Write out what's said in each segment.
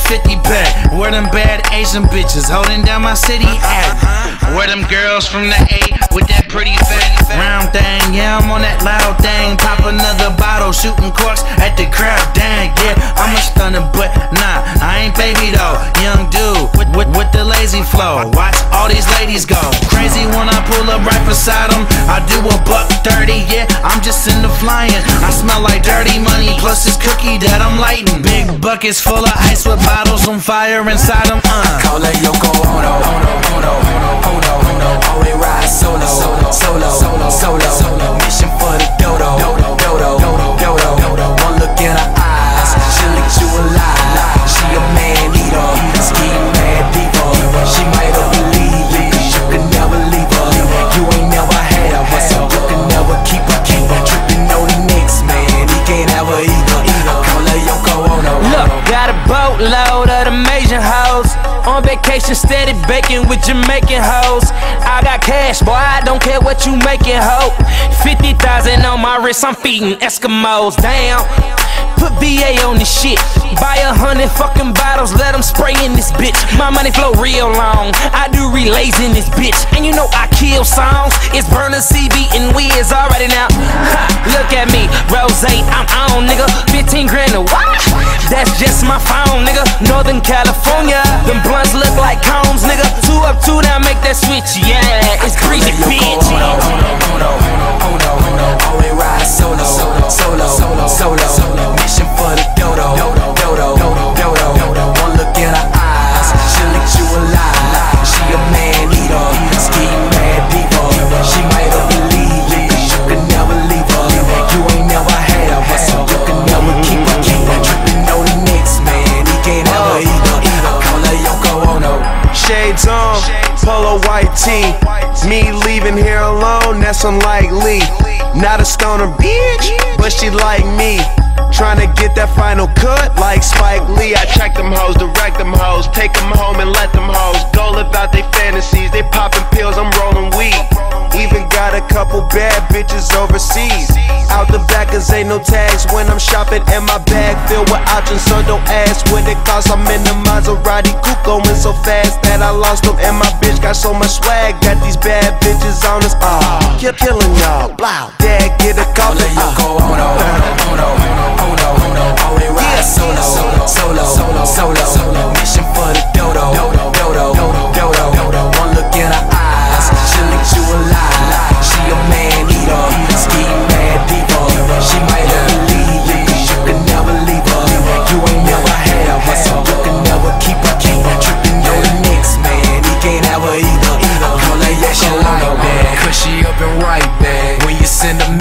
hundred off a 50 pack. Where them bad Asian bitches holding down my city at? Where them girls from the A with that pretty fat round thing? Yeah, I'm on that loud thing. Pop another bottle, shooting corks at the crowd. Dang, yeah, I'm a stunner, but nah, I ain't baby though. Young dude with, with, with the lazy flow. Watch all these ladies go crazy when I pull up right beside them. I do a buck 30, yeah, I'm just in the flying. I smell like dirty money, plus this cookie that I'm lighting. Big buckets full of ice with bottles on fire inside them. Uh. Call her Yoko Ono, Ono, Ono, Ono, Ono, Ono. Always ride solo, solo, solo, vacation, steady baking with Jamaican hoes. I got cash, boy, I don't care what you making, ho. 50,000 on my wrist, I'm feeding Eskimos. Damn. Put BA on this shit. Buy a hundred fucking bottles, let them spray in this bitch. My money flow real long. I do relays in this bitch. And you know I kill songs. It's Berner CB and Wiz already now. Ha, look at me, Rose, ain't I'm on, nigga. 15 grand a what? That's just my phone, nigga. Northern California. Them blunts look like cones, Shades on, polo white tee. Me leaving here alone, that's unlikely. Not a stoner bitch, but she like me. Tryna get that final cut like Spike Lee. I track them hoes, direct them hoes, take them home and let them hoes go live out their fantasies. They popping pills, I'm rolling weed. Even got a couple bad bitches overseas. Back, cause ain't no tags when I'm shopping. And my bag filled with options, so don't ask what it costs. I'm in the Maserati coupe going so fast that I lost them. And my bitch got so much swag, got these bad bitches on us. Ah, keep killing y'all. Blow. Dad, get a Call her Yoko Ono, Ono, Ono, Ono. Always ride solo, solo, solo, solo. Mission for the dodo, dodo,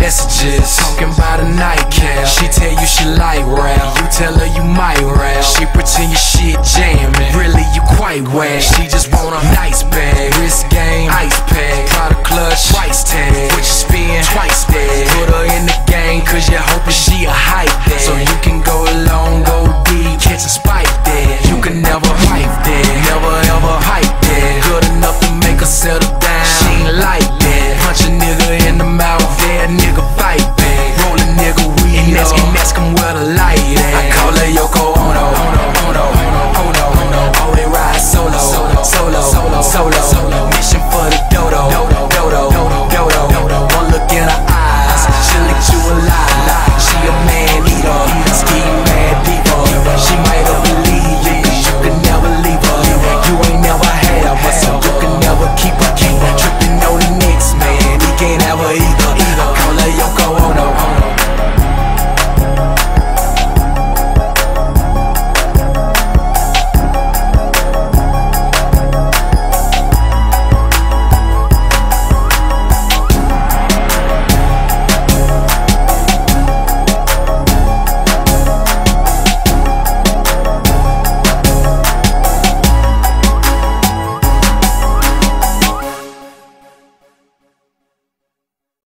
messages. Talking about a nightcap. She tell you she like rap, you tell her you might rap. She pretend your shit jamming, really you quite whack. She just want a nice bag, wrist game, ice pack, product clutch, twice tag, which spin twice